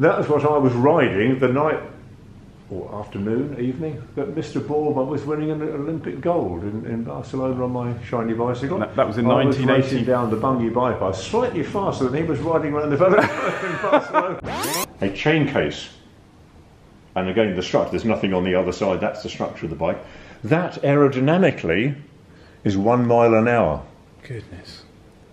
That was what I was riding the night or afternoon, evening, that Mr. Boardman was winning an Olympic gold in, in Barcelona on my shiny bicycle. That- that was in I was 1980. racing down the Bungay bypass, slightly faster than he was riding around the velodrome in Barcelona. A chain case. And again, the structure, there's nothing on the other side, that's the structure of the bike. That aerodynamically is one mile an hour. Goodness.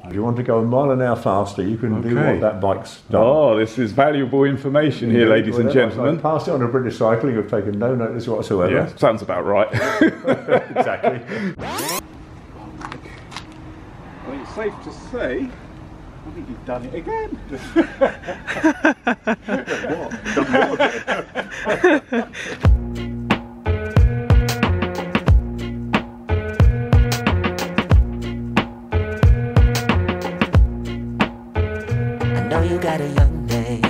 If you want to go a mile an hour faster, you can do Okay. what that bike's done. Oh, this is valuable information here, ladies and Well, I- I gentlemen. passed it on to British Cycling, who've taken no notice whatsoever. Yeah, sounds about right. exactly. I think it's safe to say, I think you've done it again. I know you got young man.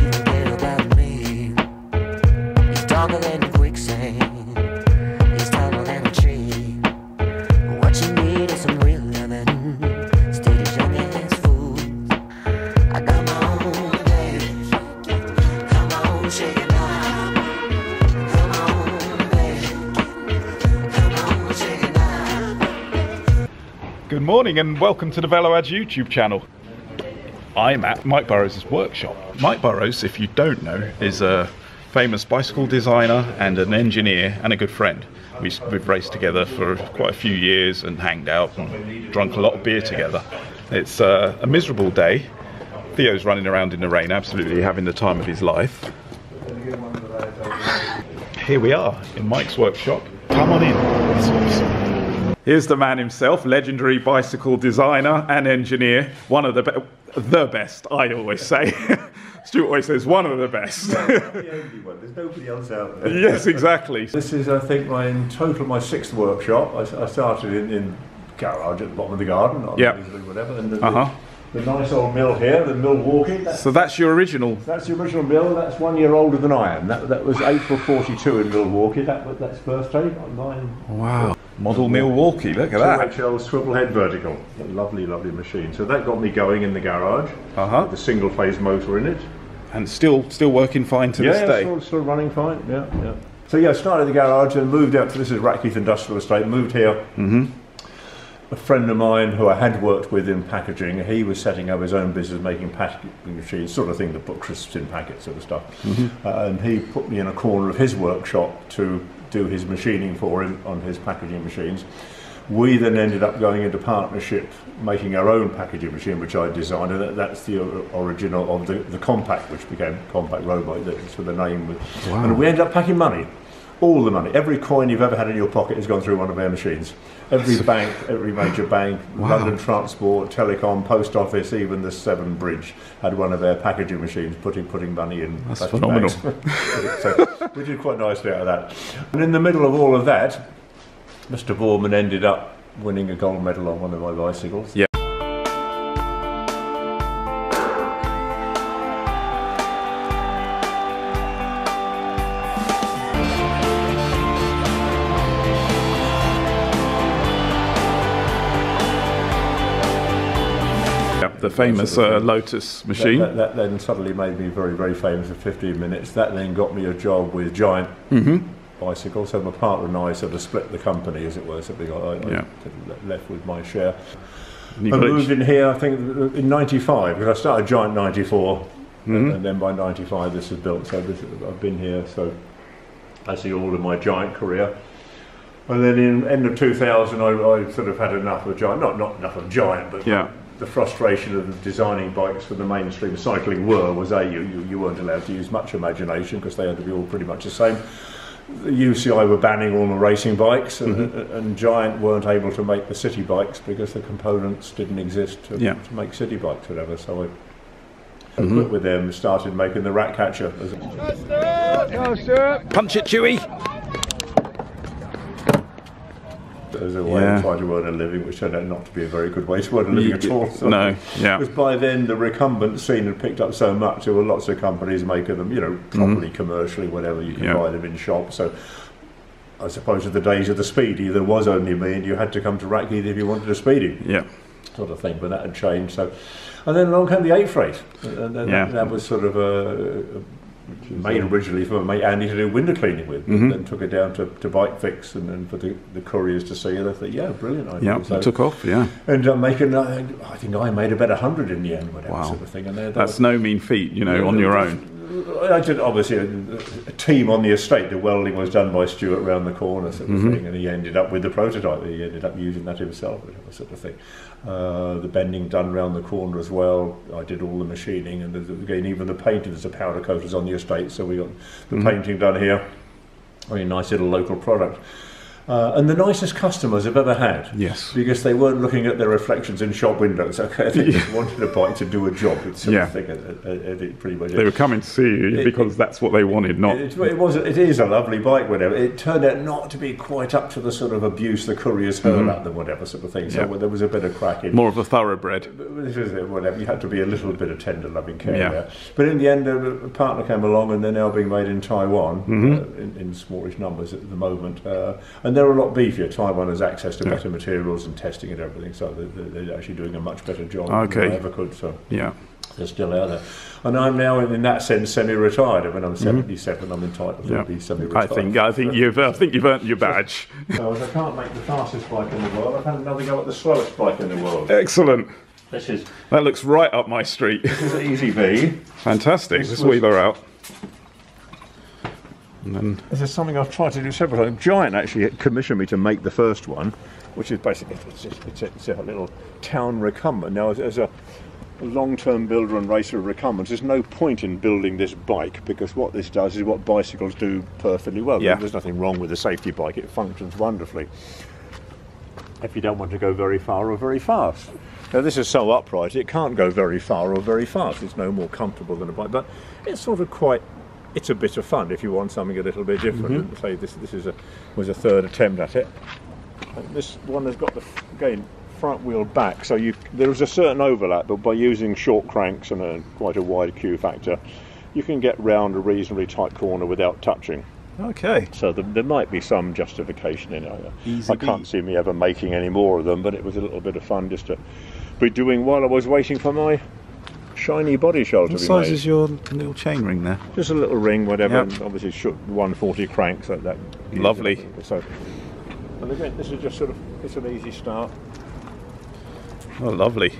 You care about me. Darker than taller than a tree. What you need is some real loving. Young fools. I got my own shake it now. Good morning and welcome to the VeloAds YouTube channel. I'm at Mike Burrows' workshop. Mike Burrows, if you don't know, is a famous bicycle designer and an engineer and a good friend. We, we've raced together for quite a few years and hanged out and drunk a lot of beer together. It's uh, a miserable day. Theo's running around in the rain, absolutely having the time of his life. Here we are in Mike's workshop. Come on in. Awesome. Here's the man himself, legendary bicycle designer and engineer. One of the the best, I always say. Stuart always says one of the best. the only one. There's nobody else out there. yes, exactly. This is, I think, my in total my sixth workshop. I, I started in, in garage at the bottom of the garden. Yeah. Whatever. And the, Uh-huh. The, the nice old mill here, the Milwaukee. That's, So that's your original. that's the original mill. That's one year older than I am. That, that was April 42 in Milwaukee. That was that's birthday. Mine. Wow. Model Milwaukee, look at that. 2HL swivel head vertical. Lovely, lovely machine. So that got me going in the garage. Uh-huh. With a single phase motor in it. And still still working fine to yeah, this yeah, day. Still, still running fine. Yeah, yeah. So yeah, started the garage and moved out to this is Rackheath Industrial Estate. Moved here. Mm-hmm. A friend of mine who I had worked with in packaging, he was setting up his own business making packaging machines, sort of thing that put crisps in packets, sort of stuff. Uh, and he put me in a corner of his workshop to do his machining for him on his packaging machines. We then ended up going into partnership, making our own packaging machine, which I designed, and that, that's the o- original of the, the Compact, which became Compact Robot. That's where the name was. And we ended up packing money, all the money, every coin you've ever had in your pocket has gone through one of our machines. Every bank, every major bank, London Transport, Telecom, Post Office, even the Severn Bridge had one of their packaging machines putting putting money in. That's phenomenal. so we did quite nicely out of that. And in the middle of all of that, Mr. Boardman ended up winning a gold medal on one of my bicycles. Yeah. Famous Sort of uh. Lotus machine. that, that then suddenly made me very, very famous for 15 minutes. That then got me a job with Giant Mm-hmm. Bicycle. So my partner and I sort of split the company, as it were. So we got, I, I Yeah. left with my share. I moved in here, I think, in '95 because I started Giant '94, Mhm. and then by '95 this was built. So this, I've been here. So that's the all of my Giant career. And then in end of 2000, I, I sort of had enough of Giant. Not not enough of Giant, but Yeah. The frustration of designing bikes for the mainstream cycling were was a you, you, you weren't allowed to use much imagination because they had to be all pretty much the same. The UCI were banning all the racing bikes, and, Mm-hmm. and Giant weren't able to make the city bikes because the components didn't exist to, Yeah. to make city bikes, whatever. So I, I Mm-hmm. quit with them, started making the Rat Catcher. Punch it, Chewy. As a way Yeah. of trying to earn a living, which turned out not to be a very good way to earn a living at all. So- No, yeah. Because by then the recumbent scene had picked up so much, there were lots of companies making them, you know, properly commercially, whatever. You can Mm-hmm. Yeah. buy them in shops. So I suppose in the days of the speedy, there was only me, and you had to come to Rackheath if you wanted a speedy Yeah. sort of thing. But that had changed. So And then along came the eight freight, and then Yeah. that, that was sort of a, made originally for my mate Andy to do window cleaning with, Mm-hmm. and then took it down to, to Bike Fix and then for the, the couriers to see. And I thought, yeah, brilliant idea. Yeah, So- it took off. Yeah, and uh, making, uh, I think I made about a hundred in the end, whatever Wow. sort of thing. And that's no mean feat, you know, on your own. I did obviously a, a team on the estate. The welding was done by Stuart round the corner, sort of Mm-hmm. thing, and he ended up with the prototype. He ended up using that himself, sort of thing. Uh, the bending done round the corner as well. I did all the machining, and again, even the painting. There's a powder coaters on the estate, so we got the Mm-hmm. painting done here. Very nice little local product. Uh, and the nicest customers I've ever had. Yes. Because they weren't looking at their reflections in shop windows. Okay, they just wanted a bike to do a job. It's Yeah. thing, and- and- and pretty much. They were coming to see you It- because that's what they wanted, not. It, it was. It is a lovely bike, whatever. It turned out not to be quite up to the sort of abuse the couriers hurl at them, whatever sort of thing. So Yeah. there was a bit of cracking. More of a thoroughbred. Whatever. You had to be a little bit of tender loving care Yeah. there. But in the end, a, a partner came along, and they're now being made in Taiwan Mm-hmm. uh, in, in smallish numbers at the moment, uh, and they're a lot beefier. Taiwan has access to better materials and testing and everything, so they're, they're actually doing a much better job Okay. than I ever could. So Yeah. they're still out there. And I'm now, in that sense, semi-retired. When I'm 77, I'm entitled Mm-hmm. Yeah. to be semi-retired. I think I think you've I think you've earned your badge. So I can't make the fastest bike in the world, I've had another go at the slowest bike in the world. Excellent. This is That looks right up my street. this is Easy V. Fantastic. This Let's was- wheel her out. And then This is something I've tried to do several times. Giant actually commissioned me to make the first one, which is basically it's, it's, a, it's a little town recumbent. Now, as, as a long-term builder and racer of recumbents, there's no point in building this bike because what this does is what bicycles do perfectly well. Yeah. There's nothing wrong with a safety bike; it functions wonderfully. If you don't want to go very far or very fast. Now this is so upright, it can't go very far or very fast. It's no more comfortable than a bike, but it's sort of quite. It's a bit of fun if you want something a little bit different. Mm-hmm. Say this this is a was a third attempt at it. And this one has got the again front wheel back, so you there is a certain overlap, but by using short cranks and a, quite a wide Q factor, you can get round a reasonably tight corner without touching. Okay. So there, there might be some justification in it. Easy I can't beat. see me ever making any more of them, but it was a little bit of fun just to be doing while I was waiting for my shiny body shell to What be size made. is your little chain ring there? Just a little ring, whatever. Yep. And obviously, shook 140 cranks. That, that Lovely. So, and again, this is just sort of it's an easy start. Oh, lovely.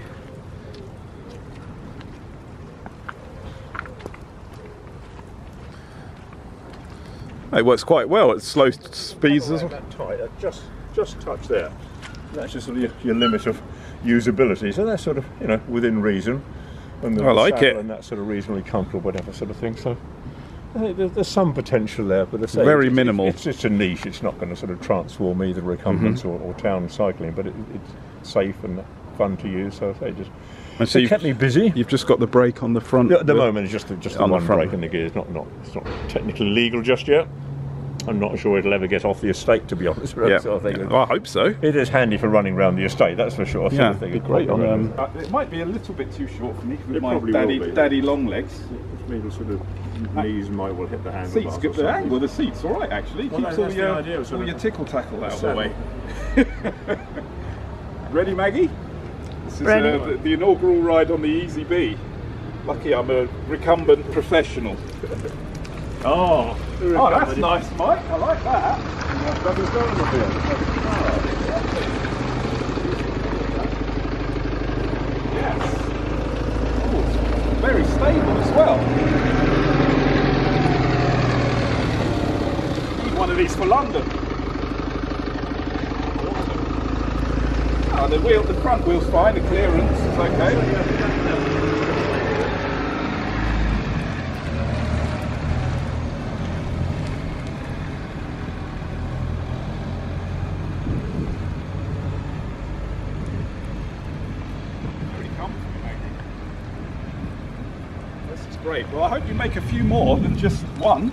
It works quite well at slow speeds as well. That tight, uh, just just touch there. That's just sort of your, your limit of usability. So that's sort of you know within reason. And the I like it. And that's sort of reasonably comfortable, whatever sort of thing. So. There's, there's some potential there, but it's Very it's, minimal. It's, it's a niche. It's not going to sort of transform either recumbents Mm-hmm. or, or town cycling, but it, it's safe and fun to use. So I say just And so it kept me busy. you've just got the brake on the front. Yeah, At the moment, it's just the, just the On the one front. brake in the gears. Not not it's not technically legal just yet. I'm not sure it'll ever get off the estate, to be honest. with you, Yeah. sort of thing. Well, I hope so. It is handy for running around the estate, that's for sure. sort Yeah, of thing. it'd be great on, um, Uh, it might be a little bit too short for me with It my probably daddy, will be. daddy long legs. Which means sort of knees might well hit the handlebars. Seats, or good. The something. angle, the seats, all right actually. Well, Keeps no, all that's your, the idea, all your tickle tackle out of the way. Ready, Maggie? This is Ready. Uh, the, the inaugural ride on the Easy B. Lucky I'm a recumbent professional. Oh, Oh, that's nice, Mike. I like that. Yes. Oh, very stable as well. Need one of these for London. Oh, the wheel, the front wheel's fine. The clearance is okay. Very comfortable, Maggie. This is great. Well, I hope you make a few more than just one.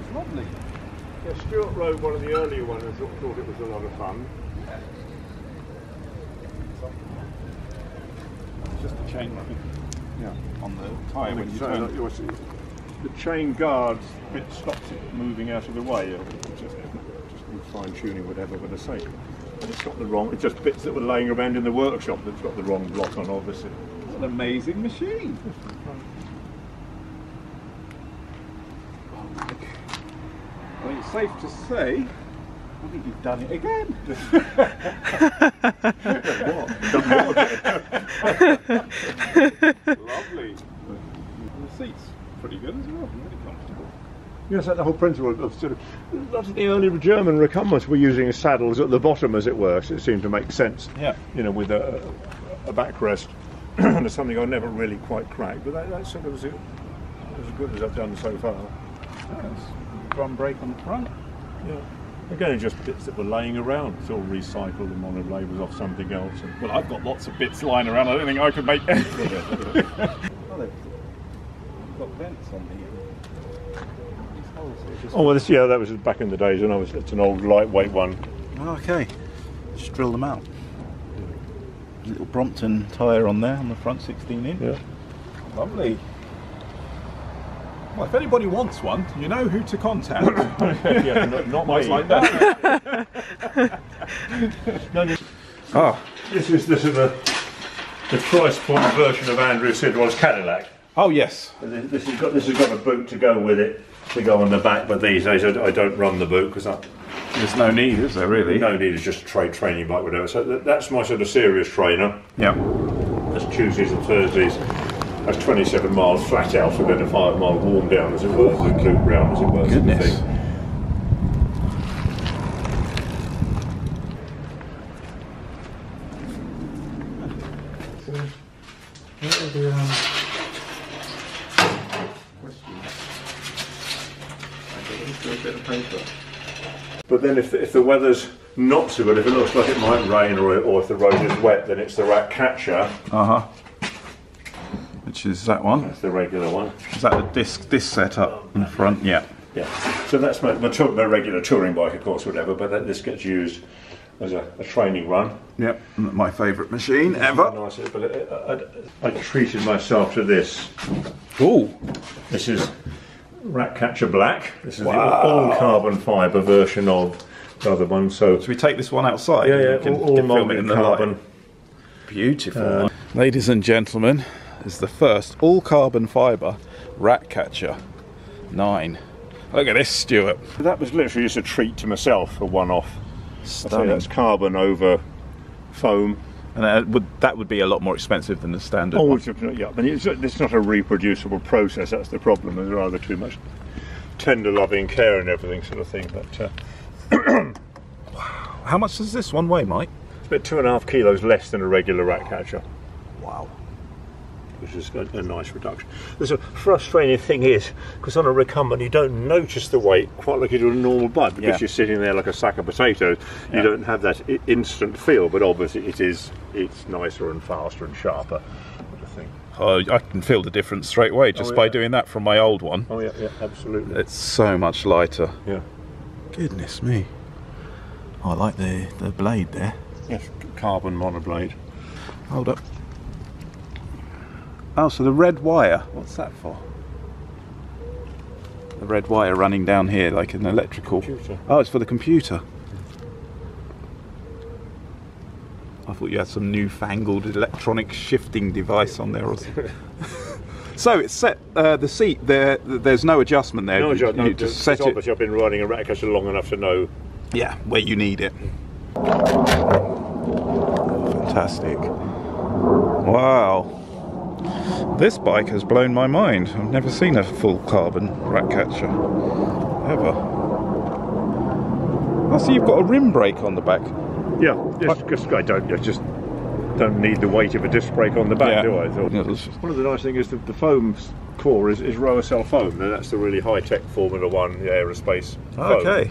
It's lovely. Yeah, Stuart rode one of the earlier ones and thought it was a lot of fun. It's just the chain running Yeah. on the tyre when you So, turn. the chain guards bit stops it moving out of the way. just, just fine tuning, whatever, but I say. It's got the wrong, it's just bits that were laying around in the workshop that's got the wrong block on, obviously. It's an amazing machine. I mean, it's safe to say, I think you've done it again. Lovely. And the seat's pretty good as well, really comfortable. Yes, that's the whole principle of, sort of. Lots of the early German recumbents were using saddles at the bottom, as it were. So it seemed to make sense. Yeah. You know, with a, a backrest. and something I never really quite cracked, but that, that sort of was, as good as I've done so far. Drum brake on the front. Yeah. Again, just bits that were laying around. It's all recycled. The monoblade was off something else. And, Well, I've got lots of bits lying around. I don't think I could make any. oh, they've got vents on here. These holes here just- oh well, this yeah, that was back in the days when I was. It's an old lightweight one. Okay, just drill them out. Little Brompton tyre on there on the front 16 inch. Yeah. Lovely. Well, if anybody wants one, you know who to contact. yeah, not, not me. like that. No, this, Ah, this is the the price point version of Andrew Sidwell's Cadillac. oh yes. And This has got this has got a boot to go with it to go on the back, but these days I, I don't run the boot because There's no need, is there really? no need. It's just a trade training bike, whatever. So that, that's my sort of serious trainer. Yeah. That's Tuesdays and Thursdays. That's 27 miles flat out, and then a five mile warm down, as it were, loop loop round, as it were. sort of Goodness. But then if the, if the weather's not so good, if it looks like it might rain or, or if the road is wet, then it's the rat catcher. Uh huh. Which is that one? That's the regular one. Is that the disc disc setup in the front? Yeah. Yeah. So that's my, my, tour, my regular touring bike, of course, whatever. But that, this gets used as a, a training run. Yep. My favourite machine ever. Nice, but uh, I, I, I treated myself to this. Ooh. This is Ratcatcher Black. This is the all carbon fibre version of the other one. So Should we take this one outside? yeah, yeah, can- all, all can film it molded in the carbon. Beautiful. Uh, Ladies and gentlemen, is the first all carbon fibre rat catcher. Nine. Look at this, Stuart. That was literally just a treat to myself, a one-off. I say Stunning. that's carbon over foam. And that would that would be a lot more expensive than the standard. Oh, one. it's, yeah, but it's, it's not a reproducible process. That's the problem. There's rather too much tender loving care and everything, sort of thing. But uh, How much does this one weigh, Mike? it's about two and a half kilos less than a regular rat catcher. Which is a, a nice reduction. The sort of frustrating thing is, because on a recumbent you don't notice the weight quite like you do on a normal bike, because Yeah. you're sitting there like a sack of potatoes. You Yeah. don't have that I- instant feel, but obviously it is. It's nicer and faster and sharper. Sort of thing. Oh, I can feel the difference straight away just Oh, by doing that from my old one. Oh yeah, yeah, absolutely. It's so much lighter. Yeah. Goodness me. I like the, the blade there. Yes, carbon monoblade. Hold up. Oh, so the red wire. What's that for? The red wire running down here like an electrical. Computer. Oh, it's for the computer. I thought you had some newfangled electronic shifting device on there or something. so it's set. Uh, the seat there. There's no adjustment there. No, you, Joe, no, you just set it. obviously I've been riding a rat long enough to know. Yeah, where you need it. Fantastic. Wow. This bike has blown my mind. I've never seen a full carbon rat catcher. Ever. I see you've got a rim brake on the back. Yeah, just, just I don't. I just don't need the weight of a disc brake on the back, Yeah. do I? So- One of the nice things is that the foam core is, is Rohacell foam. and that's the really high tech Formula One aerospace foam. Okay.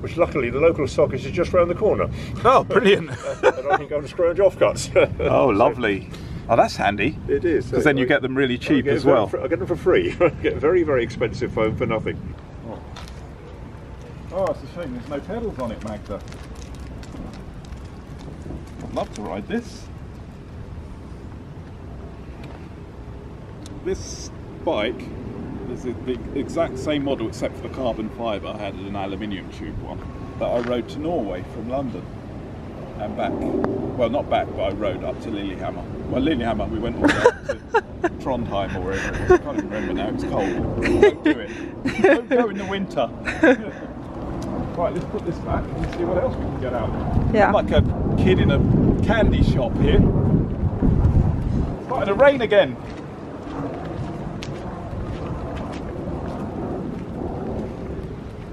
Which luckily the local stockist is just round the corner. Oh, brilliant. and I can go and scrounge offcuts. oh, lovely. Oh, that's handy. It is. Because eh? then you get them really cheap as well. For, I get them for free. I get very, very expensive foam for nothing. Oh, it's a shame there's no pedals on it, Magda. I'd love to ride this. This bike is the the exact same model except for the carbon fibre. I had an aluminium tube one that I rode to Norway from London. And back. Well, not back, but I rode up to Lillehammer. Well, Lillehammer, we went all the way up to Trondheim or wherever it was. I can't even remember now. It's cold. Don't do it. Don't go in the winter. right, let's put this back and see what else we can get out. Yeah. I'm like a kid in a candy shop here. It's starting to rain again.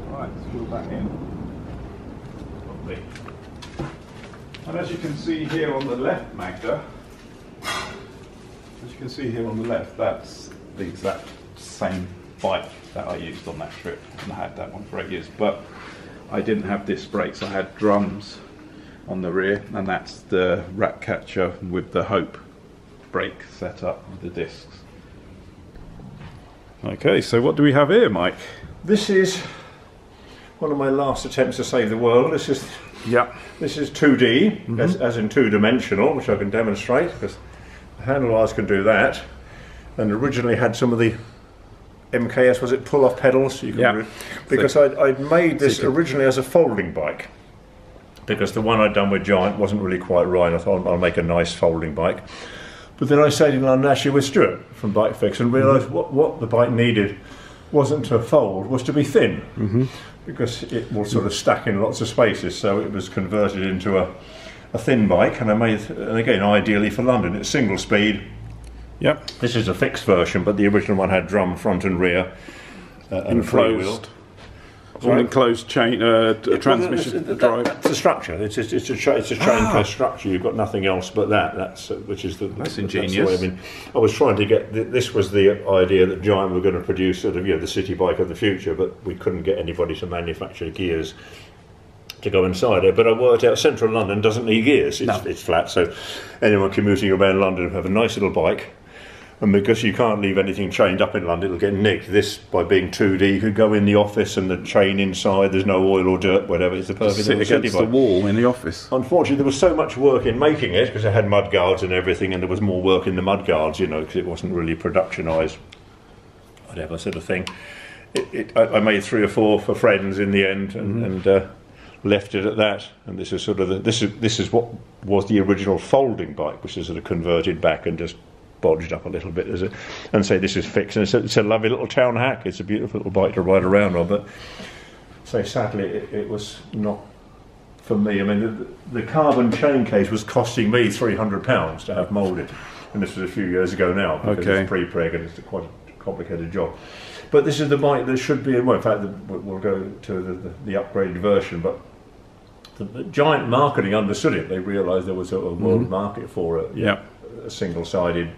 Right, let's fill that in. Lovely. And as you can see here on the left, Magda, as you can see here on the left, that's the exact same bike that I used on that trip, and I had that one for eight years. But I didn't have disc brakes; I had drums on the rear, and that's the rat catcher with the Hope brake set up with the discs. Okay, so what do we have here, Mike? This is one of my last attempts to save the world. This is Yeah. this is 2D, mm-hmm. as, as in two dimensional, which I can demonstrate because the handlebars can do that. And originally had some of the MKS, was it pull off pedals? You can Yeah. because I'd, I'd made this So originally as a folding bike. Because the one I'd done with Giant wasn't really quite right. I thought I'll make a nice folding bike. But then I stayed in London actually with Stuart from Bike Fix and realised mm-hmm. what, what the bike needed wasn't to fold, was to be thin. Mm-hmm. Because it will sort of stack in lots of spaces. So it was converted into a, a thin bike. And I made, and again, ideally for London, it's single speed. Yep. This is a fixed version, but the original one had drum front and rear. Uh, and a freewheel. All enclosed chain, uh, t- transmission Well, that- drive. That's the structure. It's a, it's a, tra- it's a train press structure. You've got nothing else but that. That's uh, which is the. That's the way- ingenious. I mean, I was trying to get. th- This was the idea that Giant were going to produce sort of you know the city bike of the future, but we couldn't get anybody to manufacture gears to go inside it. But I worked out central London doesn't need gears. It's, it's flat, so anyone commuting around London have a nice little bike. And because you can't leave anything chained up in London, it'll get nicked. This, by being 2D, you could go in the office and the chain inside, there's no oil or dirt, whatever. It's the perfect Sit little city against the wall in the office. Unfortunately, there was so much work in making it because it had mud guards and everything, and there was more work in the mud guards, you know, because it wasn't really productionised, whatever sort of thing. It, it, I, I made three or four for friends in the end, and, and uh, left it at that. And this is sort of the, this is this is what was the original folding bike, which is sort of converted back and just bodged up a little bit as a, and say this is fixed. And it's a, it's a lovely little town hack. It's a beautiful little bike to ride around on, but so sadly it, it was not for me. I mean, the, the carbon chain case was costing me three hundred pounds to have moulded, and this was a few years ago now because Okay. it's pre-preg and it's a quite a complicated job. But this is the bike that should be. Well, in fact, the, we'll we'll go to the, the, the upgraded version, but. The, giant marketing understood it. They realised there was a, a world mm-hmm. market for it. Yeah. A single-sided.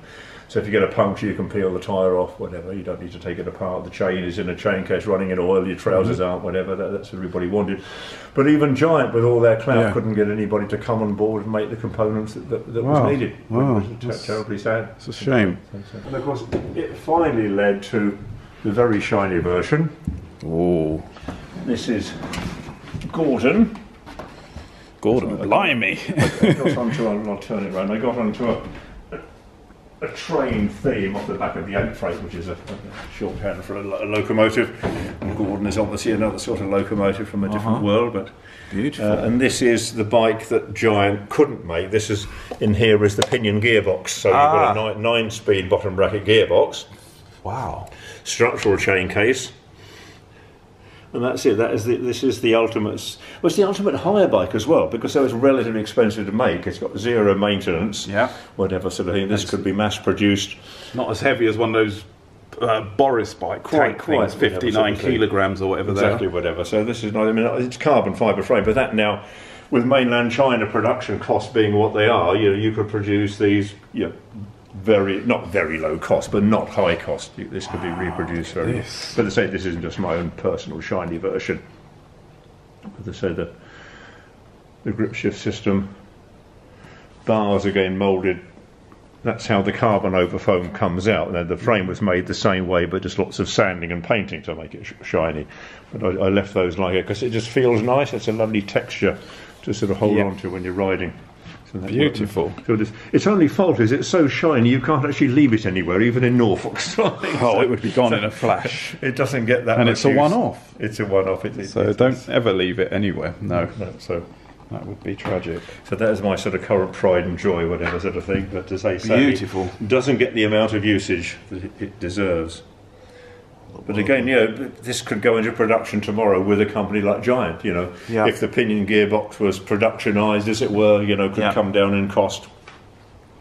So if you get a puncture, you can peel the tyre off, whatever. You don't need to take it apart. The chain is in a chain case running in oil. Your trousers Mm-hmm. aren't, whatever. That, that's what everybody wanted. But even Giant, with all their clout, Yeah. couldn't get anybody to come on board and make the components that, that, that Wow. was needed. Wow. Which was ter- terribly sad. It's a shame. And of course, it finally led to the very shiny version. Oh, This is Gordon. Gordon, blimey. I got onto, I'll, I'll turn it around. I got onto a, a, train theme off the back of the 8freight, which is a, a shorthand for a, lo- a locomotive. And Gordon is obviously another sort of locomotive from a different world, but. Beautiful. Uh, and this is the bike that Giant couldn't make. This is in here is the pinion gearbox. So you've got Ah. a nine, nine-speed bottom bracket gearbox, wow. structural chain case, and that's it. That is the, this is the ultimate. s- Well, it's the ultimate hire bike as well because though it's relatively expensive to make, it's got zero maintenance. Yeah. Whatever sort of thing. This could be mass produced. Not as heavy as one of those uh, Boris bike Quite, quite, things, whatever 59 sort of kilograms or whatever Exactly, they whatever. So this is not. I mean, it's carbon fibre frame, but that now, with mainland China production costs being what they are, you know, you could produce these. You know, very not very low cost, but not high cost. This could be ah, reproduced very. this. But they say this isn't just my own personal shiny version. But they say the the grip shift system bars again moulded. That's how the carbon over foam comes out. Now the frame was made the same way, but just lots of sanding and painting to make it sh- shiny. But I, I left those like it because it just feels nice. It's a lovely texture to sort of hold Yeah. on to when you're riding. So Beautiful. So its only fault is it's so shiny you can't actually leave it anywhere, even in Norfolk. Oh, it would be gone in a flash. It doesn't get that. And it's a use. one-off. It's a one-off. It, it, So it's- don't ever leave it anywhere. No. no, so That would be tragic. So that is my sort of current pride and joy, whatever sort of thing. But to say Beautiful. doesn't get the amount of usage that it, it deserves. But again, you know, this could go into production tomorrow with a company like Giant. You know, Yeah. if the pinion gearbox was productionized, as it were, you know, could Yeah. come down in cost.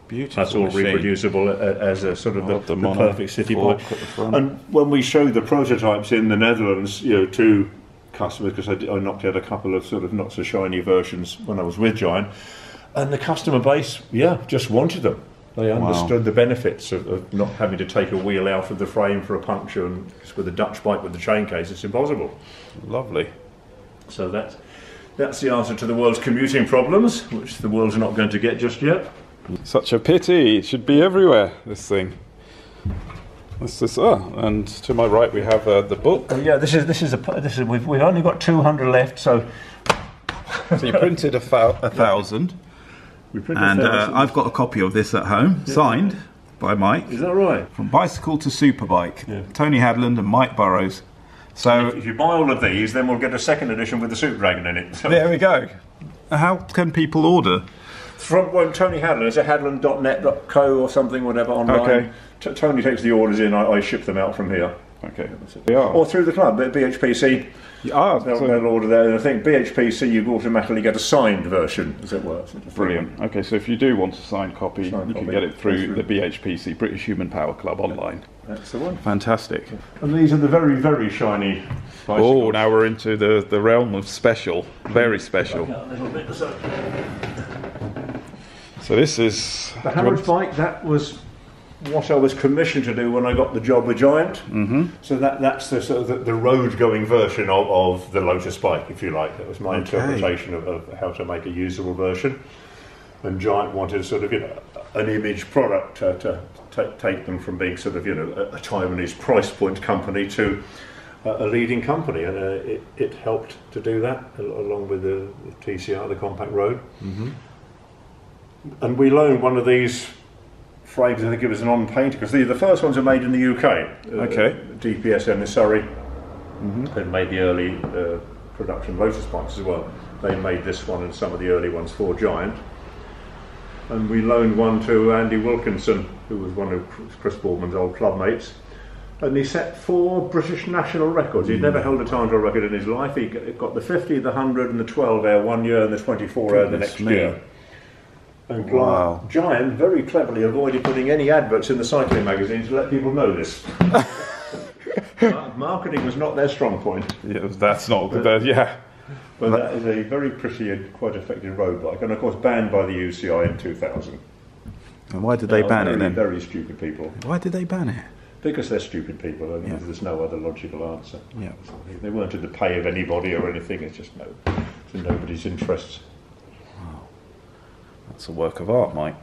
Beautiful. That's all machine. reproducible as a sort of Oh, the, the the perfect city bike. at the front. And when we showed the prototypes in the Netherlands, you know, to customers, because I knocked out a couple of sort of not so shiny versions when I was with Giant, and the customer base, yeah, just wanted them. They understood the benefits of, of not having to take a wheel out of the frame for a puncture, and 'cause with a Dutch bike with the chain case, it's impossible. Lovely. So that's that's the answer to the world's commuting problems, which the world's not going to get just yet. Such a pity. It should be everywhere, this thing. This is, oh, and to my right we have uh, the book. Oh, yeah, this is this is a this is we've, we've only got two hundred left, so So you printed a, thou- a thousand, we printed and uh. I've got a copy of this at home, signed by Mike. Is that right? From Bicycle to Superbike, Yeah. Tony Hadland and Mike Burrows. So If you buy all of these, then we'll get a second edition with the Soup Dragon in it. So there we go. How can people order? From well, Tony Hadland, is it hadland.net.co or something, whatever, online? Okay. T- Tony takes the orders in, I, I ship them out from here. Okay, we are. Or through the club, at BHPC, ah, they'll, so- they'll order there. And I think BHPC, you automatically get a signed version, as it were. So just- Brilliant. Okay, so if you do want a signed copy, Signed you can get it through That's the BHPC, British Human Power Club online. That's the one. Fantastic. And these are the very, very shiny Oh, now we're into the, the realm of special, very special. A little bit, so- So this is The Harrods bike, that was what I was commissioned to do when I got the job with Giant. Mm-hmm. So that, that's the, sort of the, the road going version of, of the Lotus bike, if you like. That was my Okay. interpretation of, of how to make a usable version. And Giant wanted sort of, you know, an image product to, to ta- take them from being sort of, you know, a, a Taiwanese price point company to a, a leading company. And uh, it, it helped to do that along with the, the TCR, the Compact Road. And we loaned one of these frames, I think it was an on painter, because the, the first ones are made in the UK. Uh, Okay. DPSM in Surrey. They made the early uh, production Lotus bikes as well. They made this one and some of the early ones for Giant. And we loaned one to Andy Wilkinson, who was one of Chris Boardman's old club mates. And he set four British national records. He'd never held a time trial record in his life. He got the 50, the 100, and the 12 hour one year, and the 24 hour the next me. year. And Wow. Giant very cleverly avoided putting any adverts in the cycling magazine to let people know this. Marketing was not their strong point, yeah, that's not that, yeah. but that is a very pretty and quite effective road bike, and of course banned by the UCI in 2000. And why did they are ban very, it then? Very stupid people. Why did they ban it? Because they're stupid people, and Yeah. there's no other logical answer. Yeah. They weren't in the pay of anybody or anything, it's just no, it's in nobody's interests. That's a work of art, Mike.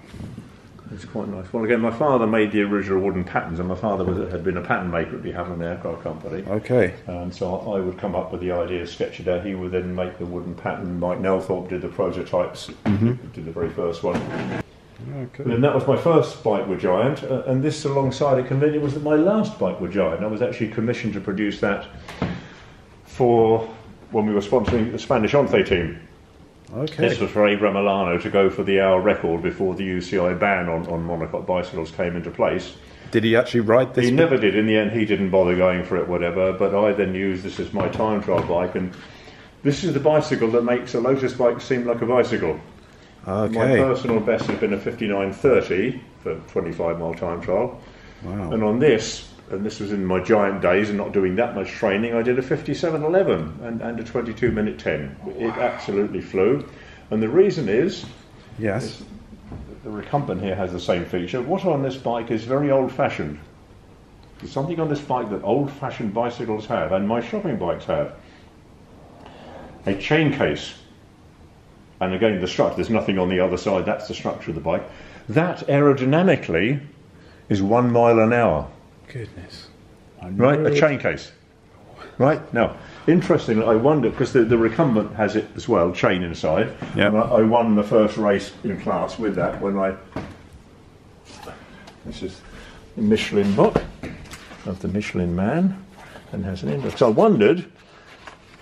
It's quite nice. Well, again, my father made the original wooden patterns, and my father was, had been a pattern maker at de Havilland Aircraft Company. Okay. And so I would come up with the idea, sketch it out. He would then make the wooden pattern. Mike Nelthorpe did the prototypes, did the very first one. Okay. And that was my first bike with Giant. Uh, and this, alongside it, convenient was my last bike with Giant. I was actually commissioned to produce that for when we were sponsoring the Spanish Once team. Okay. This was for Abraham Olano to go for the hour record before the UCI ban on, on monocoque bicycles came into place. Did he actually ride this? He bit? never did. In the end, he didn't bother going for it, whatever. But I then used this as my time trial bike, and this is the bicycle that makes a Lotus bike seem like a bicycle. Okay. My personal best has been a 59.30 for 25 mile time trial, Wow. and on this, and this was in my giant days and not doing that much training, I did a 57.11 and, and a 22 minute 10. It absolutely flew, and the reason is Yes. the recumbent here has the same feature. What on this bike is very old fashioned. There's something on this bike that old fashioned bicycles have, and my shopping bikes have. A chain case. And again, the structure, there's nothing on the other side, that's the structure of the bike. That aerodynamically is one mile an hour. Goodness. Right? A chain case. Right? Now, interestingly, I wonder, because the, the recumbent has it as well, chain inside. Yeah. I, I won the first race in class with that when I. This is the Michelin book of the Michelin man and has an index. So I wondered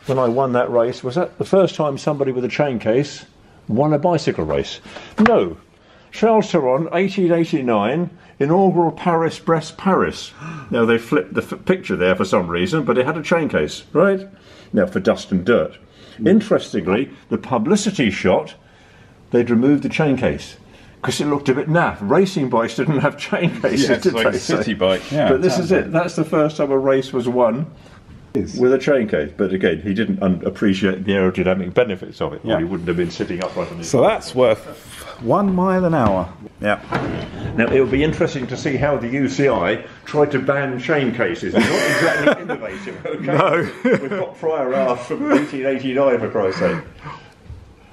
when I won that race, was that the first time somebody with a chain case won a bicycle race. No, Charles Terront, 1889, inaugural Paris Brest Paris. Now they flipped the f- picture there for some reason, but it had a chain case, right? Now for dust and dirt. Hmm. Interestingly, the publicity shot, they'd removed the chain case because it looked a bit naff. Racing bikes didn't have chain cases, Yeah, it's did like a they? city bike, yeah. but this is it. That's the first time a race was won with a chain case. But again, he didn't un- appreciate the aerodynamic benefits of it, Yeah. or he wouldn't have been sitting upright on his So that's worth one mile an hour. Yeah. Now, it would be interesting to see how the UCI tried to ban chain cases. They're not exactly innovative. Okay? No. We've got prior art from 1889, for Christ's sake.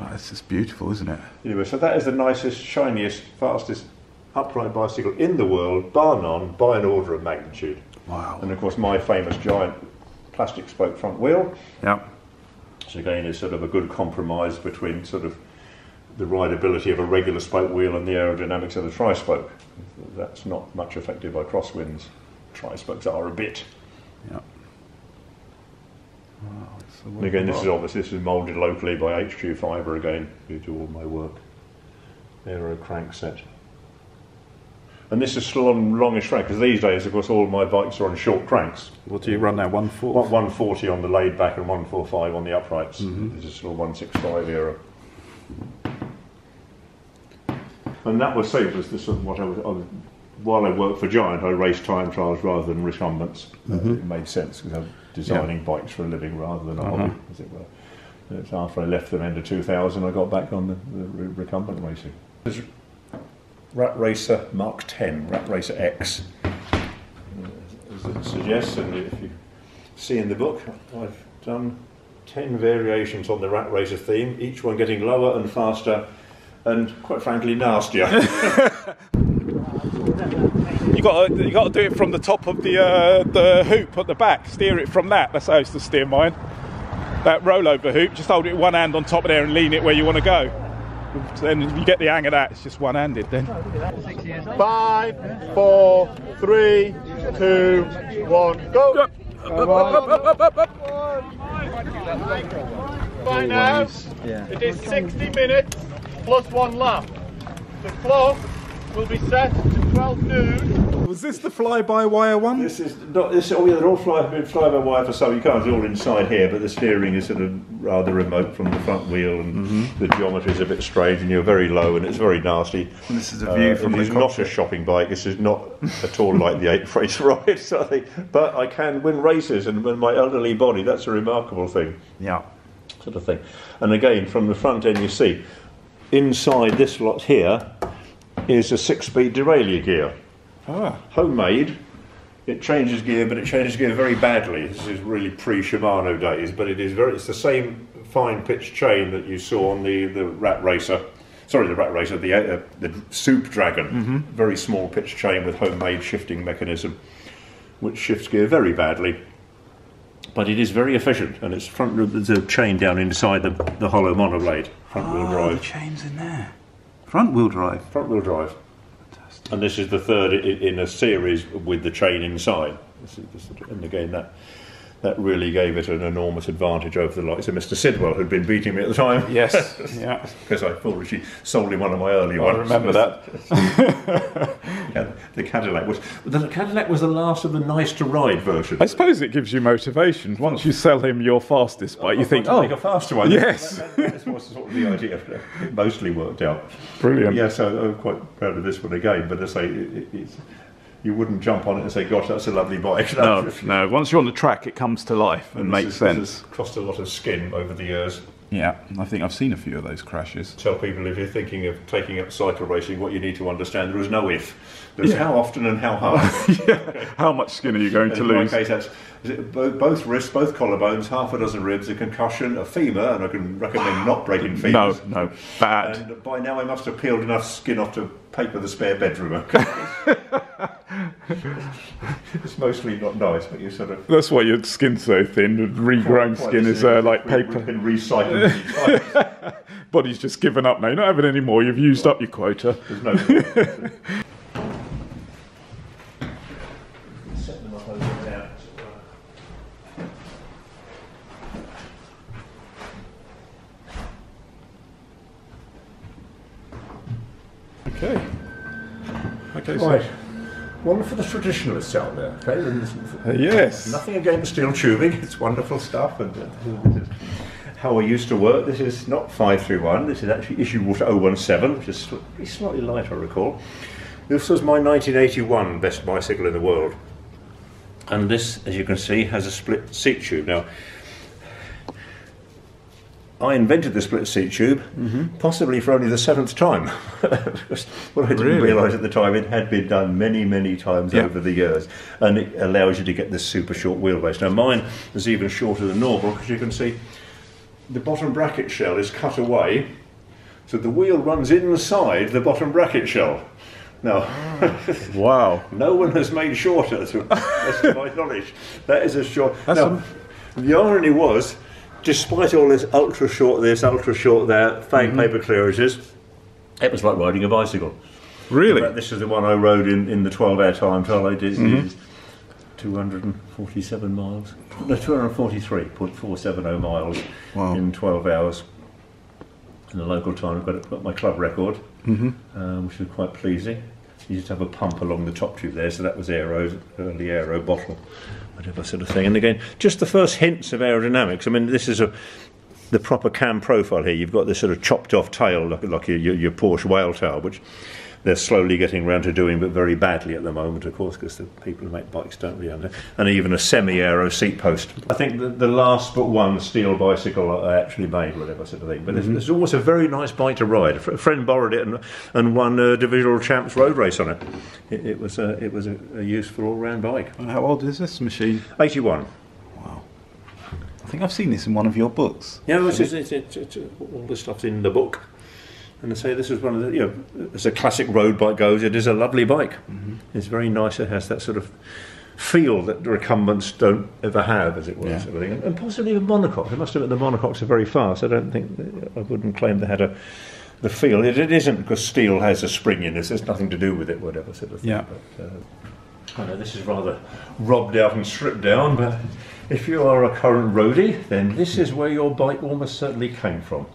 Oh, this is beautiful, isn't it? Anyway, so that is the nicest, shiniest, fastest upright bicycle in the world, bar none, by an order of magnitude. Wow. And of course, my famous giant plastic spoke front wheel, Yeah. which again is sort of a good compromise between sort of the rideability of a regular spoke wheel and the aerodynamics of the tri-spoke. That's not much affected by crosswinds. Tri-spokes are a bit. Yeah. Wow, it's And again, this is work obviously this is moulded locally by HQ Fibre again, who do all my work. Aero crankset. And this is still on longish track because these days, of course, all my bikes are on short cranks. What do you run now? One four. 140 on the laid back and 145 on the uprights. Mm-hmm. This is still 165 era. And that was safe as this was what I was, I was. While I worked for Giant, I raced time trials rather than recumbents. Mm-hmm. it made sense because I'm designing bikes for a living rather than a Uh-huh. hobby, as it were. It's after I left them end of 2000, I got back on the, the recumbent racing. There's Rat Racer Mark 10, Rat Racer X. Uh, As it suggests, and if you see in the book, I've done 10 variations on the Rat Racer theme, each one getting lower and faster and, quite frankly, nastier. You got to, you got to do it from the top of the uh, the hoop at the back. Steer it from that. That's how I used to steer mine. That rollover hoop. Just hold it one hand on top of there and lean it where you want to go. Then you get the hang of that. It's just one-handed then. Five, four, three, two, one, go. Up, up, up, up, up, up. By now, it is 60 minutes plus one lap. The clock will be set to 12 noon. Was this the fly-by-wire one? This is not. This, oh yeah, they're all fly, fly-by-wire for some. You can't. They're all inside here, but the steering is sort of rather remote from the front wheel, and the geometry is a bit strange, and you're very low, and it's very nasty. And this is a Uh, view from it the is not a shopping bike. This is not at all like the eight race ride. So I think, but I can win races, and with my elderly body, that's a remarkable thing Yeah. sort of thing. And again, from the front end, you see inside this lot here is a six-speed derailleur gear, Ah. homemade. It changes gear, but it changes gear very badly. This is really pre-Shimano days, but it is very. It's the same fine pitch chain that you saw on the the Rat Racer. Sorry, the Rat Racer, the uh, the Soup Dragon. Very small pitch chain with homemade shifting mechanism, which shifts gear very badly but it is very efficient and it's front there's a chain down inside the, the hollow monoblade front wheel Oh, the drive chain's in there. Front-wheel drive. front wheel drive Fantastic. and this is the third in a series with the chain inside this is, this is, and again that that really gave it an enormous advantage over the likes of Mr. Sidwell who'd been beating me at the time Yes. yeah. because I foolishly sold him one of my early ones. I remember that. yeah, the Cadillac was the Cadillac was the last of the nice to ride version I suppose it gives you motivation. Once you sell him your fastest bike, you think, to oh, make a oh, faster one. Yes. that, that, that was sort of the idea. It mostly worked out. brilliant. Yeah, so I'm quite proud of this one again. But as I say, it, it, it's, you wouldn't jump on it and say, "Gosh, that's a lovely bike." No, no. Once you're on the track, it comes to life and makes is- sense. cost a lot of skin over the years. Yeah, I think I've seen a few of those crashes. Tell people if you're thinking of taking up cycle racing, what you need to understand there is no if. There's Yeah. how often and how hard. How much skin are you going to In my lose? case, that's is it both, both wrists, both collarbones, half a dozen ribs, a concussion, a femur, and I can recommend not breaking femurs. no, no, bad. And by now I must have peeled enough skin off to paper the spare bedroom. it's mostly not nice, but you sort of. That's why your skin's so thin. Regrown Quite skin is uh, like paper. been recycled. Body's just given up now. You're not having any more. You've used up your quota. There's no. Set them up over there. Okay, so- Right. One for the traditionalists out there. Okay. and Uh, yes. Nothing against steel tubing. It's wonderful stuff. And uh, how I used to work. This is not 531. This is actually Ishiwata 017, which is slightly light, I recall. This was my 1981 best bicycle in the world. And this, as you can see, has a split seat tube. Now, I invented the split seat tube, possibly for only the seventh time. What I didn't Really? realise at the time, it had been done many, many times Yeah. over the years, and it allows you to get this super short wheelbase. Now, mine is even shorter than normal because you can see the bottom bracket shell is cut away, so the wheel runs inside the bottom bracket shell. Now, Wow. no one has made shorter, to my knowledge. That is a short. That's now, the irony was, despite all this ultra short this, ultra short there, fake Mm-hmm. paper clearages, it was like riding a bicycle. Really? But this is the one I rode in, in the 12 hour time trial I did. Mm-hmm. 247 miles. No, 243.470 miles Wow. in 12 hours. In the local time, I've got, it- got my club record, Mm-hmm. um, which was quite pleasing. You just have a pump along the top tube there, so that was aero, early aero bottle, whatever sort of thing. And again, just the first hints of aerodynamics. I mean, this is a the proper Kamm profile here. You've got this sort of chopped off tail, like, like your, your, Porsche whale tail, which they're slowly getting around to doing, but very badly at the moment, of course, because the people who make bikes don't really understand. And even a semi-aero seat post. I think the, the last but one steel bicycle I actually made, whatever sort of thing. But it's, it's mm-hmm. always a very nice bike to ride. A friend borrowed it and, and won a divisional champs road race on it. It, it was a, it was a, a useful all-round bike. And how old is this machine? 81. I think I've seen this in one of your books. Yeah, it's, it's, it's, all the stuff's in the book. And I say this is one of the, you know, as a classic road bike goes, it is a lovely bike. It's very nice. It has that sort of feel that the recumbents don't ever have, as it were, Yeah. sort of thing. And, and possibly even monocoques. I must admit the monocoques are very fast. I don't think, I wouldn't claim they had a, the feel. It, it isn't because steel has a spring in it. There's nothing to do with it, whatever sort of thing. Yeah. But, uh, I know this is rather robbed out and stripped down, but if you are a current roadie, then this is where your bike almost certainly came from.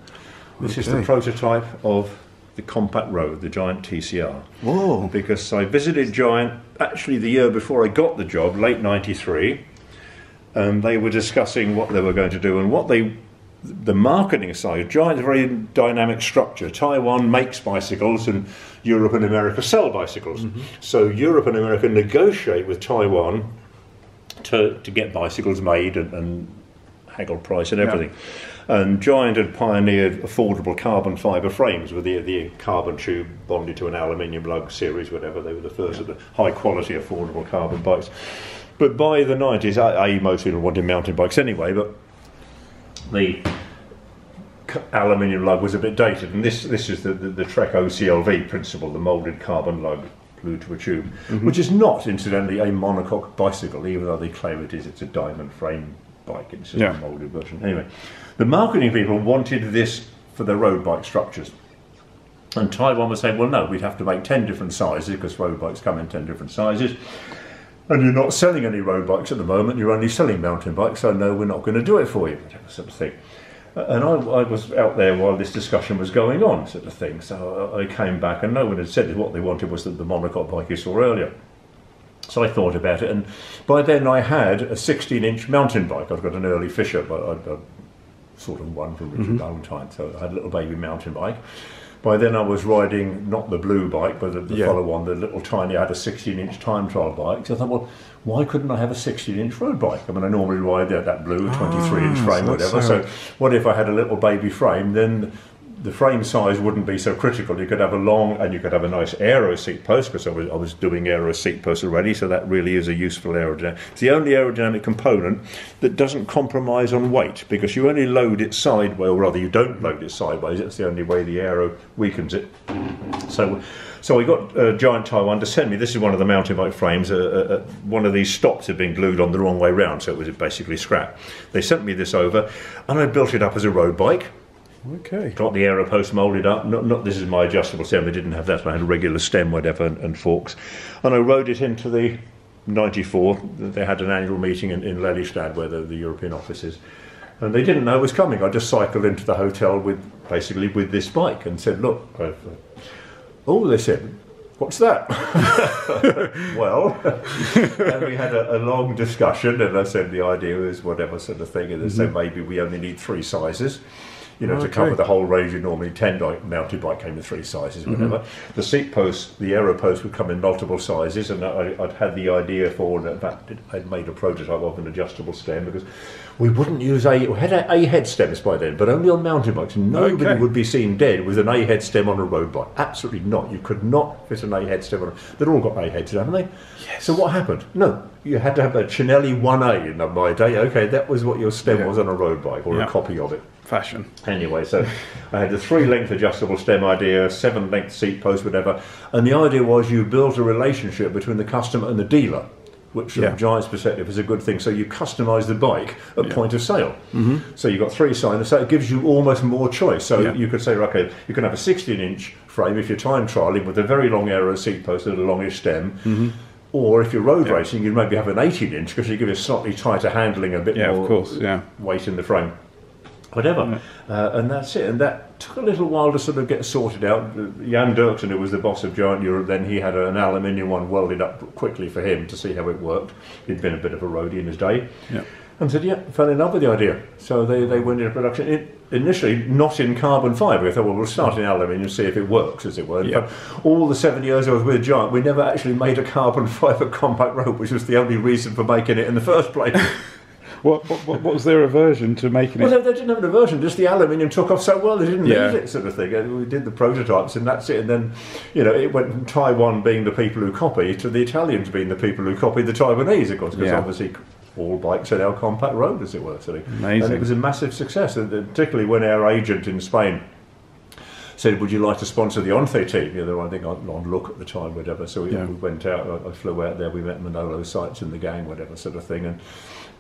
This is the prototype of the compact road, the Giant TCR. Whoa. Because I visited Giant actually the year before I got the job, late '93, and um, they were discussing what they were going to do and what they. The marketing side, Giant's a very dynamic structure. Taiwan makes bicycles, and Europe and America sell bicycles. Mm-hmm. So Europe and America negotiate with Taiwan to, to get bicycles made and, and haggle price and everything. And Giant had pioneered affordable carbon fibre frames with the, the carbon tube bonded to an aluminium lug series, whatever. They were the first of the high quality affordable carbon bikes. But by the 90s, I, I most people wanted mountain bikes anyway, but the aluminium lug was a bit dated, and this this is the the, the Trek OCLV principle, the moulded carbon lug glued to a tube, mm-hmm. which is not incidentally a monocoque bicycle, even though they claim it is. It's a diamond frame bike. It's just Yeah. a moulded version. Anyway, the marketing people wanted this for their road bike structures. And Taiwan was saying, well, no, we'd have to make 10 different sizes because road bikes come in 10 different sizes. And you're not selling any road bikes at the moment, you're only selling mountain bikes, so no, we're not going to do it for you, sort of thing. And I, I was out there while this discussion was going on, sort of thing. So I I came back, and no one had said that what they wanted was the, the monocoque bike you saw earlier. So I thought about it, and by then I had a 16 inch mountain bike. I've got an early Fisher, but I'd, I'd sort of one from Richard Valentine, so I had a little baby mountain bike. By then I was riding not the blue bike, but the, the Yeah. follow one, the little tiny, I had a 16 inch time trial bike. So I thought, well, why couldn't I have a 16 inch road bike? I mean, I normally ride that, that blue 23 inch Ah, frame, so whatever. so- So what if I had a little baby frame? Then the frame size wouldn't be so critical. You could have a long and you could have a nice aero seat post because I was, I was doing aero seat posts already, so that really is a useful aerodynamic. It's the only aerodynamic component that doesn't compromise on weight because you only load it sideways, or rather, you don't load it sideways. That's the only way the aero weakens it. So, so we got uh, Giant Taiwan to send me. This is one of the mountain bike frames. Uh, uh, uh, one of these stops had been glued on the wrong way round, so it was basically scrap. They sent me this over, and I built it up as a road bike. Okay. Got the aero post moulded up. Not, not this is my adjustable stem. They didn't have that. I had a regular stem, whatever, and, and forks. And I rode it into the 94. They had an annual meeting in, in Lelystad, where the, the European office is. And they didn't know it was coming. I just cycled into the hotel with basically with this bike and said, "Look, I've, uh, oh," they said, what's that? well, and we had a, a long discussion, and I said the idea was whatever sort of thing, and they said maybe we only need three sizes. You know, to cover the whole range, you normally 10 di- mounted bike came in three sizes, mm-hmm. whatever. The seat post, the aero post would come in multiple sizes, and I, I'd had the idea for, fact, I'd made a prototype of an adjustable stem because we wouldn't use A, we had A, a head stems by then, but only on mountain bikes. Nobody Okay. would be seen dead with an A head stem on a road bike. Absolutely not. You could not fit an A head stem on a, they've all got A heads, haven't they? Yes. So what happened? No, you had to have a Cinelli 1A in my day. Okay, that was what your stem Yeah. was on a road bike, or Yeah. a copy of it. Fashion. Anyway, so I had the three length adjustable stem idea, seven length seat post, whatever. And the idea was you built a relationship between the customer and the dealer, which from Yeah. Giant's perspective is a good thing. So you customise the bike at Yeah. point of sale. Mm-hmm. So you've got three signers, so it gives you almost more choice. So Yeah. you could say, okay, you can have a 16 inch frame if you're time trialing with a very long aero seat post and a longish stem. Mm-hmm. Or if you're road racing, you maybe have an 18 inch because you give it slightly tighter handling, a bit Yeah, more of course. Yeah. weight in the frame, whatever. Uh, and that's it. And that took a little while to sort of get sorted out. Uh, Jan Dirksen, who was the boss of Giant Europe, then he had an aluminium one welded up quickly for him to see how it worked. He'd been a bit of a roadie in his day. Yeah. And said, yeah, fell in love with the idea. So they, they went into production. It, initially, not in carbon fibre. We thought, well, we'll start in aluminium, and see if it works, as it were. Yeah. fact, all the seven years I was with Giant, we never actually made a carbon fibre compact rope, which was the only reason for making it in the first place. What, what, what was their aversion to making Well, it? they, they didn't have an aversion. Just the aluminium took off so well, they didn't Yeah. need it, sort of thing. And we did the prototypes, and that's it. And then, you know, it went from Taiwan being the people who copy to the Italians being the people who copied the Taiwanese, of course, because Yeah. obviously all bikes are now compact road, as it were. Amazing. And it was a massive success, and particularly when our agent in Spain said, "Would you like to sponsor the Once team?" You know, I think on, on look at the time, whatever. So we, Yeah. we went out. I, I flew out there. We met Manolo Saiz in the gang, whatever sort of thing, and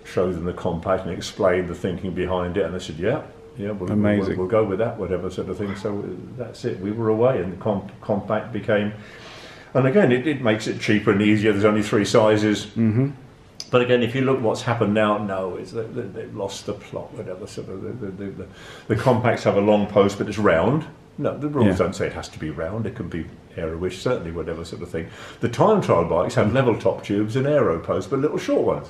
showed them the compact and explained the thinking behind it. And they said, "Yeah." Yeah, we'll, Amazing. We'll, we'll go with that, whatever sort of thing. So that's it. We were away, and the comp- compact became. And again, it, it makes it cheaper and easier. There's only three sizes. Mm-hmm. But again, if you look what's happened now, no, it's they, they, they've lost the plot. Whatever sort of the, the, the, the, the compacts have a long post, but it's round. No, the rules Yeah. don't say it has to be round. It can be aeroish, certainly, whatever sort of thing. The time trial bikes have level top tubes and aero posts, but little short ones.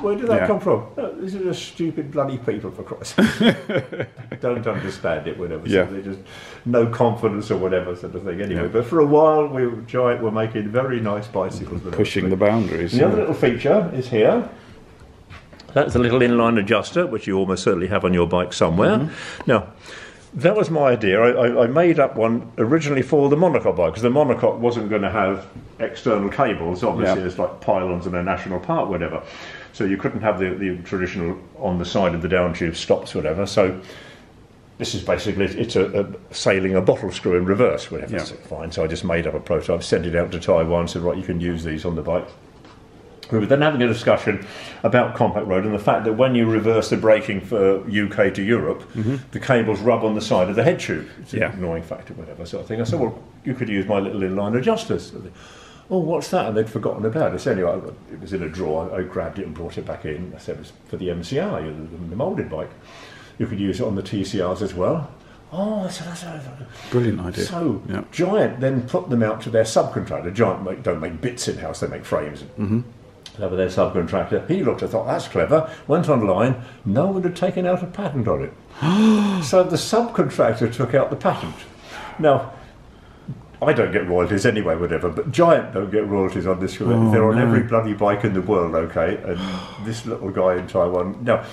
Where did that Yeah. come from? No, these are just stupid bloody people, for Christ's sake. Don't understand it, whatever. Yeah. So they just no confidence or whatever sort of thing. Anyway, Yeah. but for a while, we were- Giant were making very nice bicycles. with Pushing the boundaries. The other little feature is here. That's a little inline adjuster, which you almost certainly have on your bike somewhere. Mm-hmm. Now, that was my idea. I, I, I made up one originally for the monocoque bike because the monocoque wasn't going to have external cables. Obviously, Yeah. it's like pylons in a national park, whatever. So you couldn't have the, the traditional on the side of the down tube stops, whatever. So this is basically it's a, a sailing a bottle screw in reverse, whatever. Yeah. So fine. So I just made up a prototype, sent it out to Taiwan, said right, you can use these on the bike. We were then having a discussion about compact road and the fact that when you reverse the braking for UK to Europe, mm-hmm. the cables rub on the side of the head tube. It's Yeah. an annoying factor, whatever sort of thing. I said, well, you could use my little inline adjusters. Oh, what's that? And they'd forgotten about it. So anyway, it was in a drawer. I grabbed it and brought it back in. I said it was for the MCR, the, the moulded bike. You could use it on the TCRs as well. Oh, I said, that's Brilliant idea. so Yeah. Giant then put them out to their subcontractor. Giant make, don't make bits in house; they make frames. Mm-hmm. Over their subcontractor, he looked and thought that's clever. Went online, no one had taken out a patent on it. so the subcontractor took out the patent. Now, I don't get royalties anyway, whatever. But Giant don't get royalties on this. Oh, They're on no. every bloody bike in the world, okay? And this little guy in Taiwan. Now,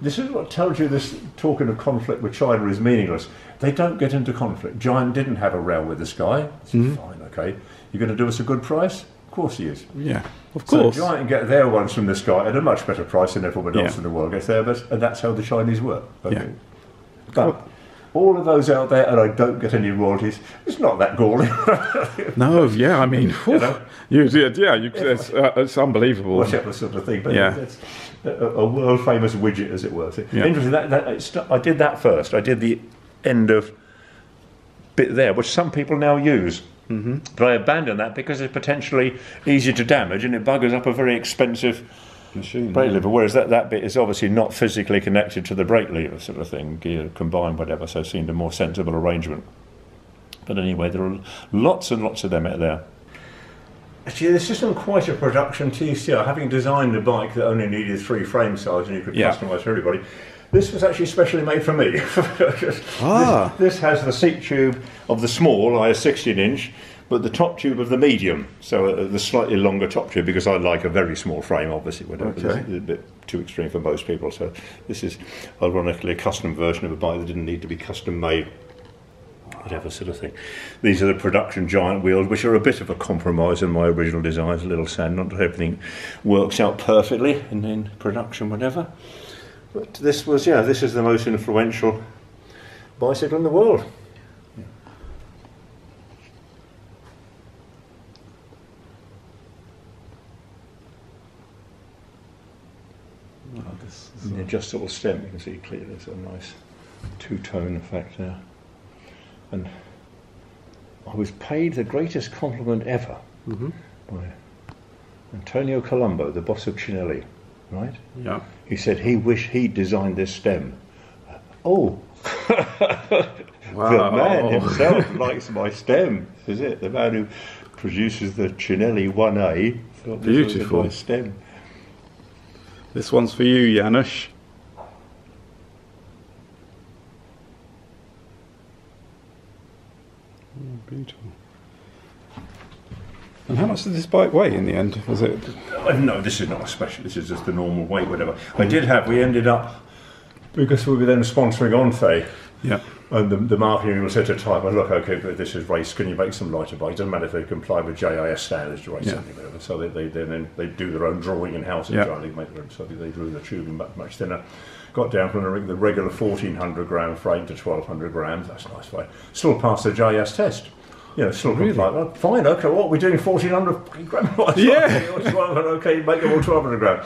this is what tells you this talking of conflict with China is meaningless. They don't get into conflict. Giant didn't have a row with this guy. It's Mm-hmm. Fine, okay. You're going to do us a good price? Of course he is. Yeah, of So course. Giant get their ones from this guy at a much better price than everyone else Yeah. in the world gets theirs, and that's how the Chinese work. okay? Yeah. But all of those out there, and I don't get any royalties. It's not that galling. No, yeah, I mean, know? you, yeah, yeah, you, it's, uh, it's unbelievable. whatever sort of thing. But Yeah. it's a, a world famous widget, as it were. So Yeah. Interesting. That, that I did that first. I did the end of bit there, which some people now use. Mm-hmm. But I abandoned that because it's potentially easy to damage and it buggers up a very expensive Machine. brake lever. Whereas that, that bit is obviously not physically connected to the brake lever, sort of thing, gear combined, whatever. So it seemed a more sensible arrangement. But anyway, there are lots and lots of them out there. Actually, this isn't quite a production TCR. Having designed a bike that only needed three frame size and you could Yeah. customise for everybody, this was actually specially made for me. Ah. this, this has the seat tube of the small, I a 16 inch, but the top tube of the medium. So uh, the slightly longer top tube because I like a very small frame, obviously. Whatever. Okay. Is a bit too extreme for most people. So this is ironically a custom version of a bike that didn't need to be custom made whatever sort of thing. These are the production giant wheels, which are a bit of a compromise on my original designs, a little sand. Not everything works out perfectly in, in production, whatever. But this was, yeah, this is the most influential bicycle in the world. The adjustable stem, you can see clearly there's a nice two-tone effect there. And I was paid the greatest compliment ever mm-hmm. by Antonio Colombo, the boss of Cinelli, right? Yeah. He said he wished he'd designed this stem. Oh, the man himself likes my stem. Is it. The man who produces the Cinelli 1A. thought this was a Beautiful. nice stem. This one's for you, Janusz. Oh, beautiful. And how much did this bike weigh in the end? Was it? Oh, no, this is not a special. This is just the normal weight, whatever. I did have. We ended up because we were then sponsoring ONCE. Yeah. And the, the marketing people said to Type, look, okay, but this is race, can you make some lighter bikes? Doesn't matter if they comply with JIS standards to race Yeah. something, whatever. So they, they, they then they do their own drawing in house Yeah. entirely, make their own, so they drew the tubing much, much thinner. Got down from the, regular 1400 gram frame to 1200 grams, that's nice frame. Still passed the JIS test. You know, still Really? like, Oh, fine, okay, what, we're doing 1400 gram? Yeah. 1200, okay, make them all 1200 gram.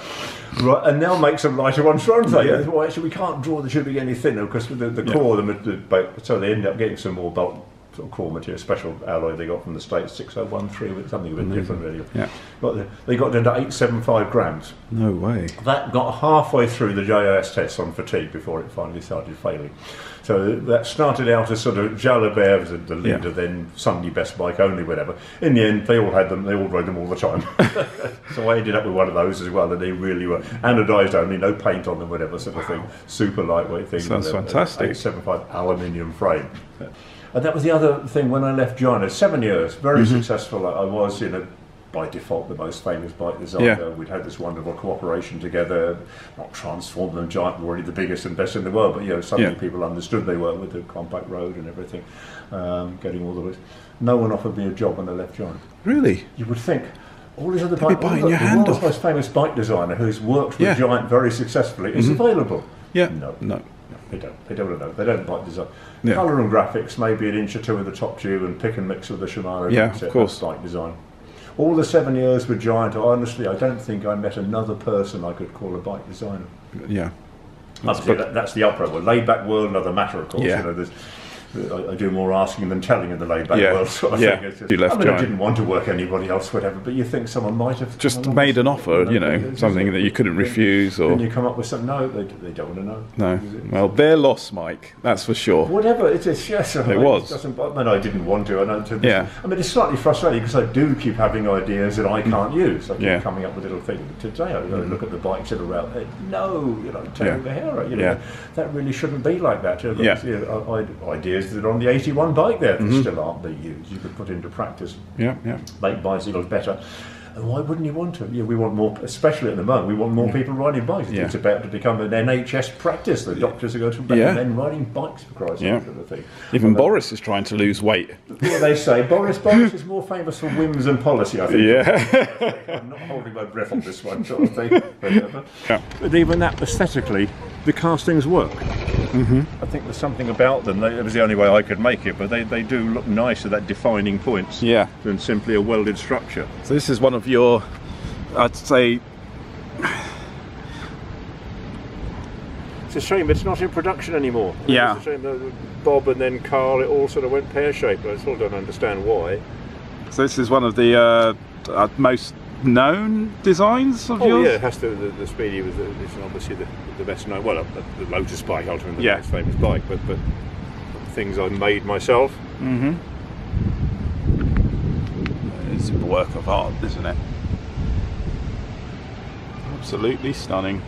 Right, and now make some lighter ones for ONCE. Yeah. Well, actually, we can't draw the tubing any thinner because the, the Yeah. core, the, so they end up getting some more bulk sort of core material, special alloy they got from the States, 6013, with something a bit different really. Yeah. Got the, they got down to 875 grams. No way. That got halfway through the JIS test on fatigue before it finally started failing. So that started out as sort of Jalabert was the leader, Yeah. then Sunday best bike only, whatever. In the end, they all had them, they all rode them all the time. so I ended up with one of those as well, that they really were anodized only, no paint on them, whatever sort of thing. Super lightweight thing. Sounds a fantastic. 875 aluminium frame. And that was the other thing when I left Giant. Seven years, very Mm-hmm. successful. I I was, you know, by default, the most famous bike designer. Yeah. We'd had this wonderful cooperation together, not transformed them. Giant already the biggest and best in the world, but you know, suddenly Yeah. people understood they were with the compact road and everything, um, getting all the way. No one offered me a job when I left Giant. Really? You would think. All these other bike, biting the, your the hand world's off. most famous bike designer who's worked with Yeah. Mm-hmm. Giant very successfully is available. Yeah. No. No. They don't. They don't know. They don't bike design. Yeah. Colour and graphics, maybe an inch or two of the top tube, and pick and mix with the Shimano. Yeah, of course. that's Bike design. All the seven years with Giant, honestly, I don't think I met another person I could call a bike designer. Yeah. Obviously, that, that's the upright world. Laid back world, another matter, of course. Yeah. You know, there's, I, I do more asking than telling in the laid back Yeah. world sort of Yeah. thing. It's just- You left I mean, I didn't want to work anybody else, whatever, but you think someone might have Just made an offer, you know, It's something that you couldn't refuse Then or. you come up with something, no, they, they don't want to know. No. It- Well, their loss, Mike. That's for sure. Whatever it is, yes. It was. Doesn't, I mean, I didn't want to. I, don't, Yeah. I mean, it's slightly frustrating because I do keep having ideas that I mm. can't use. I keep Yeah. coming up with little things. Today, I go look at the bikes that are out there. No, you know, Terry Yeah. Behera, you know, Yeah. that really shouldn't be like that. You know, Yeah. you know, I- I- ideas that on the 81 bike there that mm-hmm. still aren't being used. You could put into practice Yeah. Yeah. make bicycles better. And why wouldn't you want to? Yeah, we want more, especially at the moment, we want more people riding bikes. Yeah. It's about to become an NHS practice. The doctors are going to recommend Yeah. riding bikes for Christ's Yeah. sake. Even And, Boris is trying to lose weight. What they say, Boris Boris is more famous for whims and policy, I think. Yeah. I'm not holding my breath on this one, sort of thing. But, Yeah. but even that, aesthetically, the castings work. Mm-hmm. I think there's something about them. They, it was the only way I could make it, but they, they do look nicer, that defining points Yeah. than simply a welded structure. So this is one of your, I'd say, It's a shame it's not in production anymore. Yeah. It's a shame that Bob and then Carl, it all sort of went pear shaped. I still don't understand why. so this is one of the uh, uh, most known designs of Oh yours. yeah, it has to. The, the Speedy was the, is obviously the, the best known. Well, uh, the Lotus bike ultimately the Yeah. most famous bike, but but things I made myself. Mm-hmm. It's a work of art, isn't it? Absolutely stunning.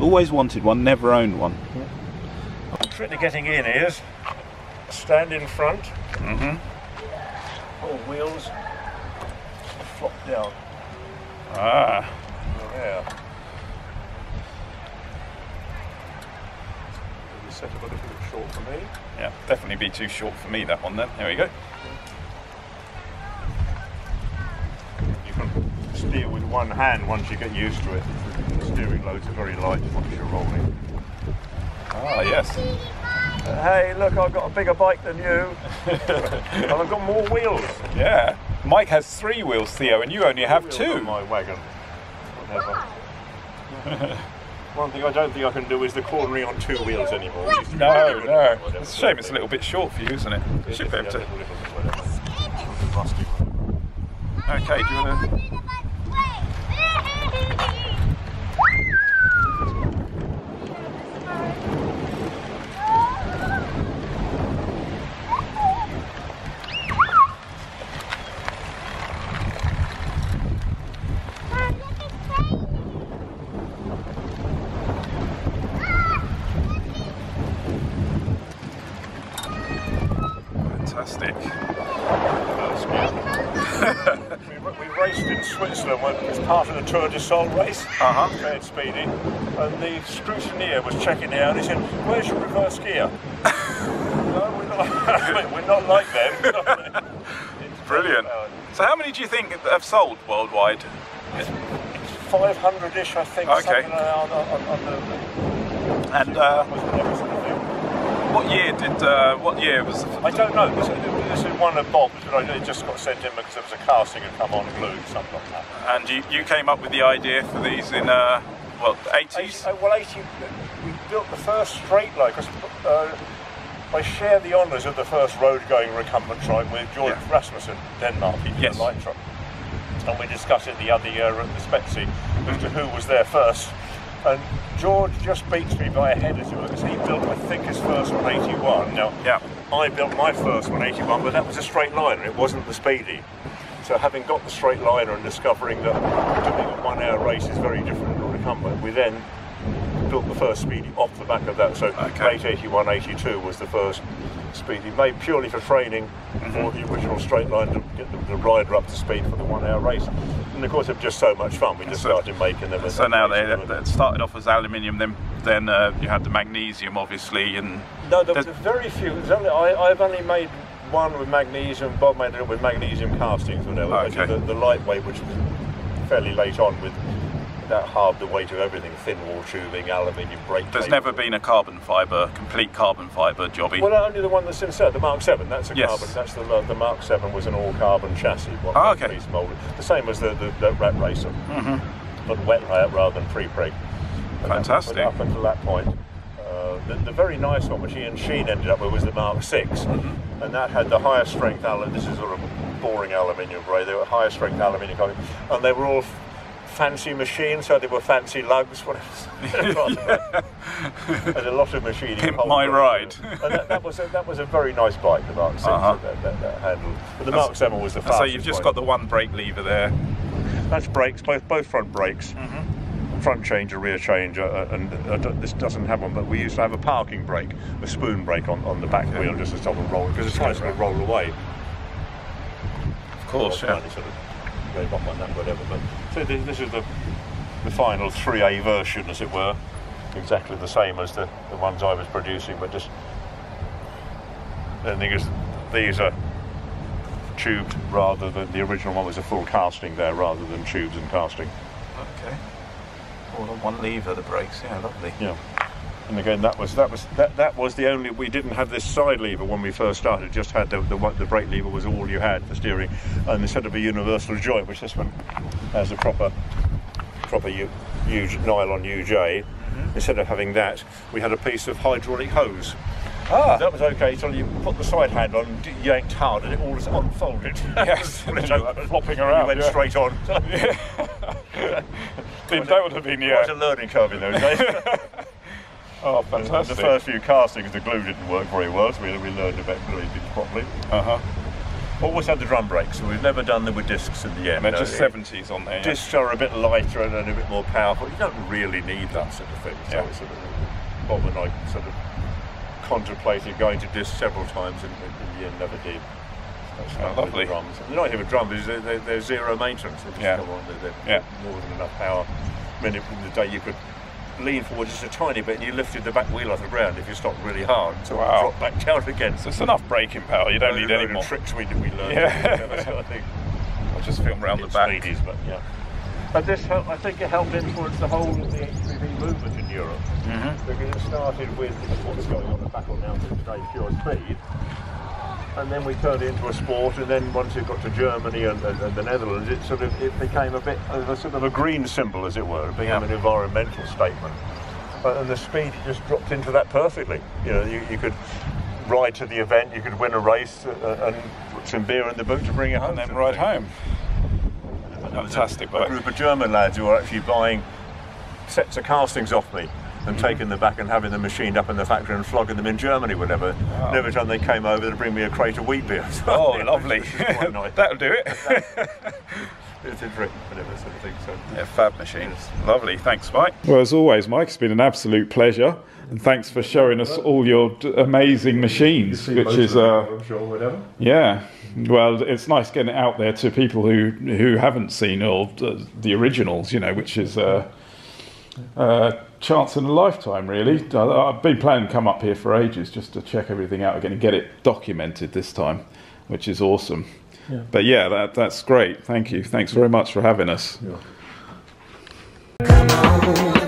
Always wanted one, never owned one. The trick to getting in is stand in front, Mm-hmm. all wheels flop down. Ah, There. The setup a little bit short for me. yeah, definitely be too short for me that one then. There we go. You can steer with one hand once you get used to it. The steering loads are very light once you're rolling. Ah, yes. Hey, look, I've got a bigger bike than you. and I've got more wheels. Yeah. Mike has three wheels, Theo, and you only have Wheels on two. my wagon. Whatever. One thing I don't think I can do is the cornering on two wheels anymore. We used to be able No, to do it. no. It's a shame it's a little bit short for you, isn't it? You should be able to. little, little, whatever. Rusty. Okay, do you want to? Fantastic. First gear. we, ra- we raced in Switzerland when- as part of the Tour Sol race. Uh-huh. Fairly speedy. And the scrutineer was checking it out. He said, "Where's your reverse gear?" no, we're not. we're not like them. It's Brilliant. So, how many do you think have sold worldwide? It's 500-ish, I think. Okay. Something on, on, on the, And uh, was the never sort of thing. What year did? Uh, what year was? I don't know. This, this is one of Bob's, but I, it just got sent in because there was a casting had come on glued, something like that. And you, you came up with the idea for these in uh, well, eighties. Uh, well, 80, we built the first straight line because uh, I share the honours of the first road-going recumbent trike with George Yeah. Rasmussen, Denmark, he Yes. light truck. And we discussed it the other year at the Spezi as to who was there first. And George just beats me by a head, as it were, because he built, I think, his first one 81. Now, Yeah. I built my first one 81, but that was a straight liner, it wasn't the Speedy. So having got the straight liner and discovering that doing a one hour race is very different from recumbent, we then built the first Speedy off the back of that. So Okay. late 81, 82 was the first Speedy, made purely for training Mm-hmm. for the original straight line to get the, the rider up to speed for the one hour race. And of course, it was just so much fun, we just So- started making them. So now they, they started off as aluminium, then then uh, you had the magnesium, obviously, and No, there was very few. Only, I, I've only made one with magnesium. Bob made it with magnesium castings. Know, I Okay. the, the lightweight, which was fairly late on, with that halved the weight of everything: thin wall tubing, aluminium brake. there's never been a carbon fibre, complete carbon fibre jobby. Well, only the one that's in set, the Mark Seven. That's a Yes. carbon. That's the uh, the Mark Seven was an all carbon chassis. One Ah, okay. piece molded, the same as the the, the Rat Racer, but wet rather than pre-preg. And that- Fantastic. Up until that point, uh, the, the very nice one, which Ian Sheen ended up with, was the Mark 6 and that had the higher strength aluminium. This is sort of boring aluminium grade. They were higher strength aluminium, and they were all fancy machines, so they were fancy lugs. Whatever. and a lot of machining. Pimp my ride. and that, that was a, that was a very nice bike, the Mark 6 Uh-huh. that, that, that handled. But the That's- Mark 7 was the so you've just bike. got the one brake lever there. That's brakes, both both front brakes. Mm-hmm Front changer, rear changer, uh, and uh, this doesn't have one, but we used to have a parking brake, a spoon brake on, on the back wheel just to stop them rolling, because the tyres to roll away. Of course, yeah. sort of very bottom on that, whatever. But so this, this is the the final 3A version, as it were, exactly the same as the, the ones I was producing, but just the thing is, these are tubed rather than the original one was a full casting there rather than tubes and casting. Okay. All on one lever, the brakes. Yeah, lovely. Yeah. And again, that was that was that, that was the only we didn't have this side lever when we first started. Just had the the, the brake lever was all you had for steering, and instead of a universal joint, which this one has a proper proper U, U, nylon UJ, instead of having that, we had a piece of hydraulic hose. Ah, That was okay till you put the side hand on, yanked hard, and it all just unfolded. Yes, Split and then you're flopping And around, You went yeah. straight on. Been- that would have been yeah. Quite a yeah. learning curve in those days. Oh, fantastic. The first few castings, the glue didn't work very well, so we, we learned about gluing things properly. Uh huh. Always had the drum brakes, so we've never done them with discs in the end. They're no. just 70s on there. yeah? Discs are a bit lighter and, and a bit more powerful. You don't really need that sort of thing. So Yeah. it's sort of, Bob and I sort of contemplated going to discs several times and in the end never did. Stuck with the Oh, lovely. Drums. The nice thing with drums is they're, they're, they're zero maintenance. They Yeah. They're, they're Yeah. more than enough power. I mean, in the day you could lean forward just a tiny bit and you lifted the back wheel off the ground if you stopped really hard. So Wow. it dropped back down again. So it's enough braking power, you don't need Load any more. tricks we, did we learned. Yeah. So I think I'll just film around the back. ladies, but yeah. But this, helped, I think, it helped influence the whole of the HPV movement in Europe. Mm-hmm. Because it started with what was going on at Battle Mountain today, pure speed. And then we turned it into a sport, and then once it got to Germany and, and, and the Netherlands, it sort of it became a bit of a sort of a green symbol, as it were. It became Yeah. an environmental statement. Uh, and the speed just dropped into that perfectly. You know, you, you could ride to the event, you could win a race, uh, and put some beer in the boot to bring it home. And then ride home. Fantastic A, a group of German lads who were actually buying sets of castings off me and taking them back and having them machined up in the factory and flogging them in Germany, whatever. And every time they came over, they'd bring me a crate of wheat beer. Oh, lovely. nice. That'll do it. It's a drink, whatever sort of thing. So. Yeah, fab machines. Lovely. Thanks, Mike. Well, as always, Mike, it's been an absolute pleasure. And thanks for showing us all your d- amazing machines, which is, uh, I'm sure, whatever. yeah. Well, it's nice getting it out there to people who who haven't seen all the, the originals, you know, which is uh, a chance in a lifetime, really. I've been planning to come up here for ages just to check everything out again and get it documented this time, which is awesome. But yeah, that, that's great. Thank you. Thanks very much for having us. On,